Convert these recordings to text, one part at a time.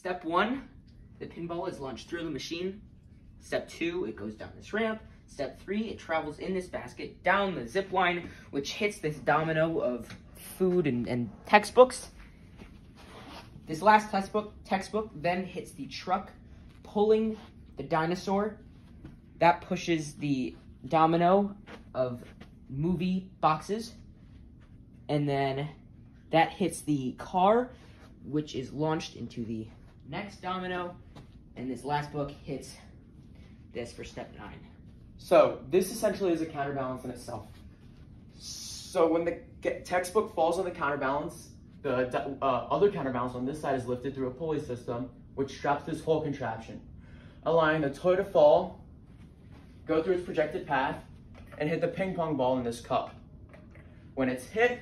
Step one, the pinball is launched through the machine. Step two, it goes down this ramp. Step three, it travels in this basket down the zip line, which hits this domino of food and, and textbooks. This last textbook, textbook then hits the truck, pulling the dinosaur. That pushes the domino of movie boxes. And then that hits the car, which is launched into the next domino. And this last book hits this for step nine. So this essentially is a counterbalance in itself. So when the textbook falls on the counterbalance, the uh, other counterbalance on this side is lifted through a pulley system, which straps this whole contraption, allowing the toy to fall, go through its projected path, and hit the ping pong ball in this cup. When it's hit,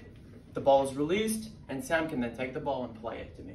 the ball is released, and Sam can then take the ball and play it to me.